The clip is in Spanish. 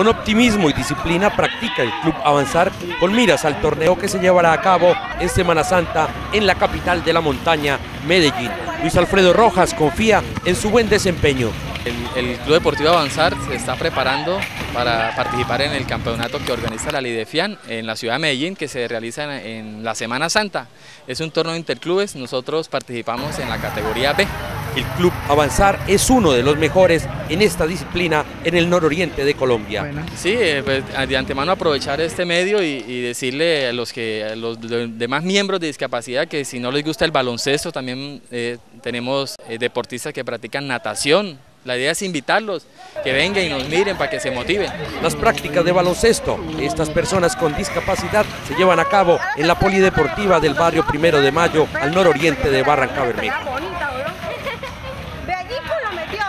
Con optimismo y disciplina practica el club Avanzar con miras al torneo que se llevará a cabo en Semana Santa en la capital de la montaña, Medellín. Luis Alfredo Rojas confía en su buen desempeño. El, Club Deportivo Avanzar se está preparando para participar en el campeonato que organiza la Lidefian en la ciudad de Medellín, que se realiza en la Semana Santa. Es un torneo interclubes, nosotros participamos en la categoría B. El Club Avanzar es uno de los mejores en esta disciplina en el nororiente de Colombia. Sí, eh, pues, de antemano aprovechar este medio y, decirle a los, que, los demás miembros de discapacidad que si no les gusta el baloncesto, también eh, tenemos eh, deportistas que practican natación, la idea es invitarlos, que vengan y nos miren para que se motiven. Las prácticas de baloncesto de estas personas con discapacidad se llevan a cabo en la polideportiva del barrio Primero de Mayo al nororiente de Barranca Bermeja la.